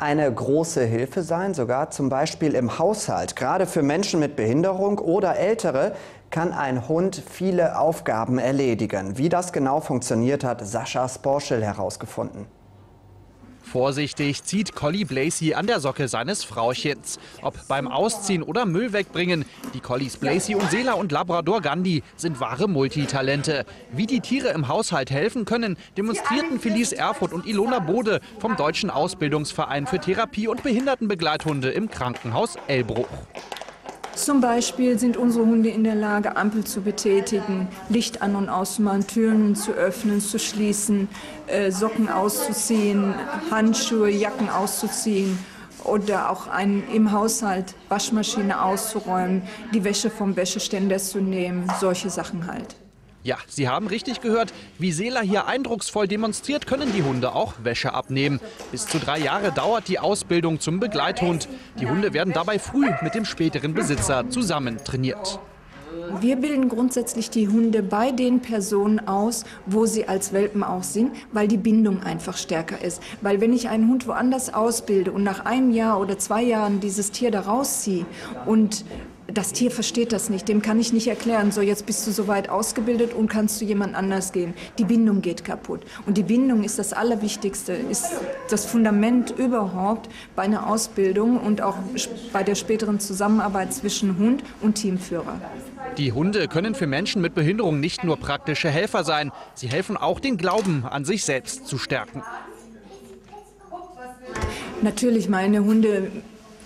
eine große Hilfe sein, sogar zum Beispiel im Haushalt. Gerade für Menschen mit Behinderung oder Ältere kann ein Hund viele Aufgaben erledigen. Wie das genau funktioniert, hat Sascha Sporschel herausgefunden. Vorsichtig zieht Collie Blazy an der Socke seines Frauchens. Ob beim Ausziehen oder Müll wegbringen. Die Collies Blazy und Sela und Labrador Gandhi sind wahre Multitalente. Wie die Tiere im Haushalt helfen können, demonstrierten Felice Erfurt und Ilona Bode vom Deutschen Ausbildungsverein für Therapie- und Behindertenbegleithunde im Krankenhaus Elbruch. Zum Beispiel sind unsere Hunde in der Lage, Ampel zu betätigen, Licht an- und auszumachen, Türen zu öffnen, zu schließen, äh, Socken auszuziehen, Handschuhe, Jacken auszuziehen oder auch ein, im Haushalt Waschmaschine auszuräumen, die Wäsche vom Wäscheständer zu nehmen, solche Sachen halt. Ja, Sie haben richtig gehört. Wie Sela hier eindrucksvoll demonstriert, können die Hunde auch Wäsche abnehmen. Bis zu drei Jahre dauert die Ausbildung zum Begleithund. Die Hunde werden dabei früh mit dem späteren Besitzer zusammen trainiert. Wir bilden grundsätzlich die Hunde bei den Personen aus, wo sie als Welpen auch sind, weil die Bindung einfach stärker ist. Weil wenn ich einen Hund woanders ausbilde und nach einem Jahr oder zwei Jahren dieses Tier da rausziehe und das Tier versteht das nicht. Dem kann ich nicht erklären, so jetzt bist du soweit ausgebildet und kannst zu jemand anders gehen. Die Bindung geht kaputt. Und die Bindung ist das Allerwichtigste, ist das Fundament überhaupt bei einer Ausbildung und auch bei der späteren Zusammenarbeit zwischen Hund und Teamführer. Die Hunde können für Menschen mit Behinderung nicht nur praktische Helfer sein, sie helfen auch den Glauben an sich selbst zu stärken. Natürlich, meine Hunde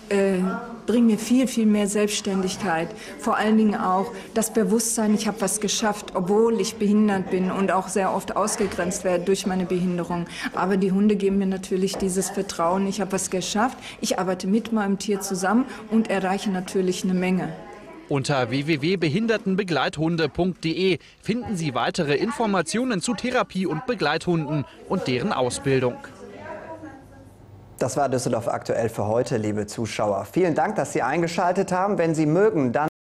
äh, bringen mir viel, viel mehr Selbstständigkeit. Vor allen Dingen auch das Bewusstsein, ich habe was geschafft, obwohl ich behindert bin und auch sehr oft ausgegrenzt werde durch meine Behinderung. Aber die Hunde geben mir natürlich dieses Vertrauen, ich habe was geschafft, ich arbeite mit meinem Tier zusammen und erreiche natürlich eine Menge. Unter www.behindertenbegleithunde.de finden Sie weitere Informationen zu Therapie- und Begleithunden und deren Ausbildung. Das war Düsseldorf aktuell für heute, liebe Zuschauer. Vielen Dank, dass Sie eingeschaltet haben. Wenn Sie mögen, dann